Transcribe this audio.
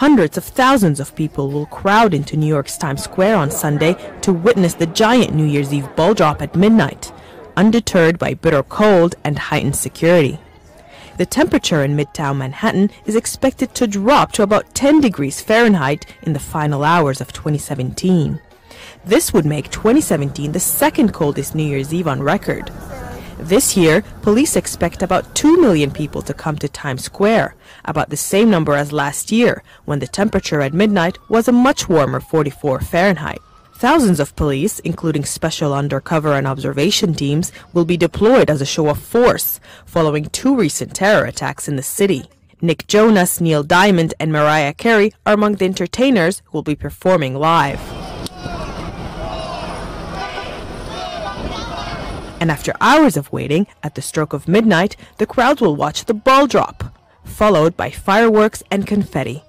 Hundreds of thousands of people will crowd into New York's Times Square on Sunday to witness the giant New Year's Eve ball drop at midnight, undeterred by bitter cold and heightened security. The temperature in Midtown Manhattan is expected to drop to about 10 degrees Fahrenheit in the final hours of 2017. This would make 2017 the second coldest New Year's Eve on record. This year, police expect about 2 million people to come to Times Square, about the same number as last year, when the temperature at midnight was a much warmer 44 Fahrenheit. Thousands of police, including special undercover and observation teams, will be deployed as a show of force following two recent terror attacks in the city. Nick Jonas, Neil Diamond, and Mariah Carey are among the entertainers who will be performing live. And after hours of waiting, at the stroke of midnight, the crowd will watch the ball drop, followed by fireworks and confetti.